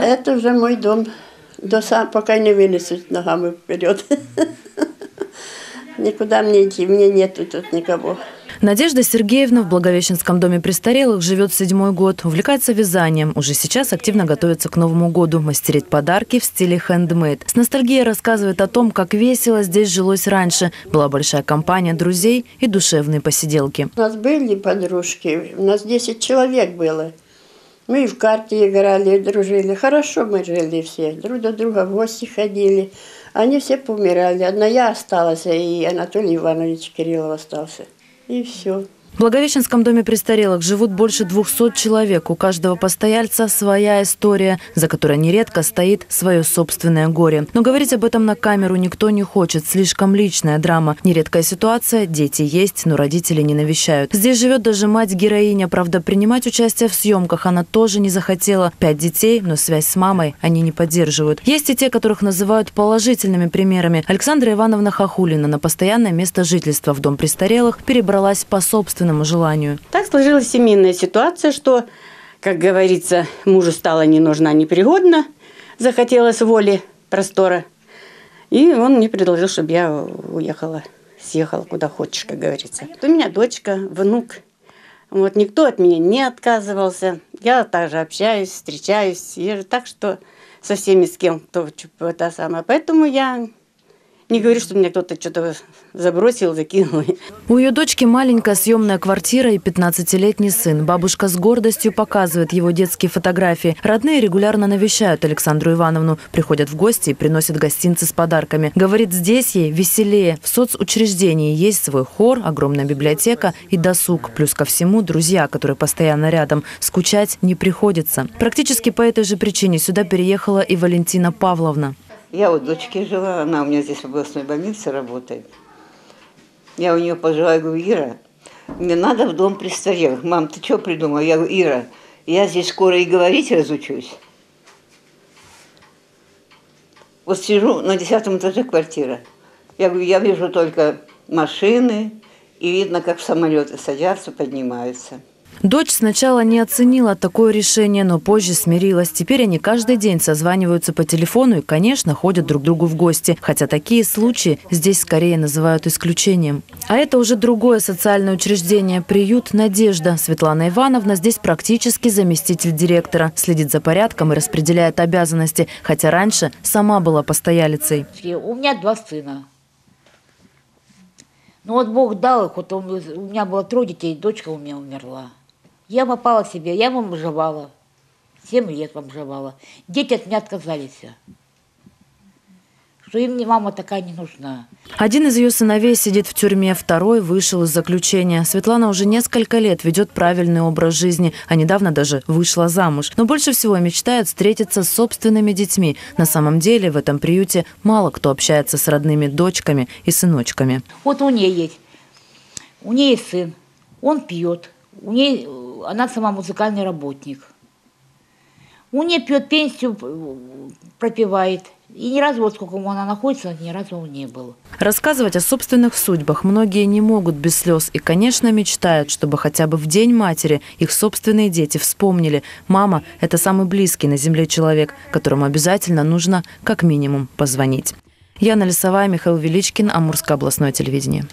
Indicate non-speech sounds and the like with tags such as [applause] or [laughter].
Это уже мой дом. До сам, пока не вынесут ногами вперед. [laughs] Никуда мне идти, мне нету тут никого. Надежда Сергеевна в Благовещенском доме престарелых живет седьмой год. Увлекается вязанием. Уже сейчас активно готовится к Новому году. Мастерит подарки в стиле хендмейд. С ностальгией рассказывает о том, как весело здесь жилось раньше. Была большая компания друзей и душевные посиделки. У нас были подружки, у нас 10 человек было. Мы и в карте играли, дружили. Хорошо мы жили все. Друг до друга в гости ходили. Они все помирали. Одна я осталась, и Анатолий Иванович Кириллов остался. И все. В Благовещенском доме престарелых живут больше 200 человек. У каждого постояльца своя история, за которой нередко стоит свое собственное горе. Но говорить об этом на камеру никто не хочет. Слишком личная драма. Нередкая ситуация. Дети есть, но родители не навещают. Здесь живет даже мать-героиня. Правда, принимать участие в съемках она тоже не захотела. Пять детей, но связь с мамой они не поддерживают. Есть и те, которых называют положительными примерами. Александра Ивановна Хахулина на постоянное место жительства в дом престарелых перебралась по собственному собственному желанию. Так сложилась семейная ситуация, что, как говорится, мужу стало не нужна, непригодна, захотелось воли, простора. И он мне предложил, чтобы я уехала, съехала куда хочешь, как говорится. У меня дочка, внук. Вот никто от меня не отказывался. Я также общаюсь, встречаюсь. Езжу так, что со всеми, с кем кто это самое. Поэтому я не говорю, что меня кто-то что-то забросил, закинул. У ее дочки маленькая съемная квартира и 15-летний сын. Бабушка с гордостью показывает его детские фотографии. Родные регулярно навещают Александру Ивановну, приходят в гости и приносят гостинцы с подарками. Говорит, здесь ей веселее. В соцучреждении есть свой хор, огромная библиотека и досуг. Плюс ко всему друзья, которые постоянно рядом. Скучать не приходится. Практически по этой же причине сюда переехала и Валентина Павловна. Я у дочки жила, она у меня здесь в областной больнице работает. Я у нее пожила, говорю, Ира, мне надо в дом престарелых. Мам, ты что придумала? Я говорю, Ира, я здесь скоро и говорить разучусь. Вот сижу на десятом этаже квартира. Я говорю, я вижу только машины, и видно, как самолеты садятся, поднимаются. Дочь сначала не оценила такое решение, но позже смирилась. Теперь они каждый день созваниваются по телефону и, конечно, ходят друг к другу в гости. Хотя такие случаи здесь скорее называют исключением. А это уже другое социальное учреждение – приют «Надежда». Светлана Ивановна здесь практически заместитель директора. Следит за порядком и распределяет обязанности, хотя раньше сама была постоялицей. У меня два сына. Ну вот Бог дал их, вот у меня было трое детей, дочка у меня умерла. Я попала себе, я вам бомжевала. Семь лет вам бомжевала. Дети от меня отказались. Что им не мама такая не нужна. Один из ее сыновей сидит в тюрьме, второй вышел из заключения. Светлана уже несколько лет ведет правильный образ жизни, а недавно даже вышла замуж. Но больше всего мечтает встретиться с собственными детьми. На самом деле в этом приюте мало кто общается с родными дочками и сыночками. Вот у нее есть. У нее есть сын. Он пьет. У нее она сама музыкальный работник. У нее пьет пенсию, пропивает. И ни разу, вот сколько она находится, ни разу он не был. Рассказывать о собственных судьбах многие не могут без слез и, конечно, мечтают, чтобы хотя бы в День матери их собственные дети вспомнили. Мама – это самый близкий на земле человек, которому обязательно нужно как минимум позвонить. Яна Лисовая, Михаил Величкин, Амурское областное телевидение.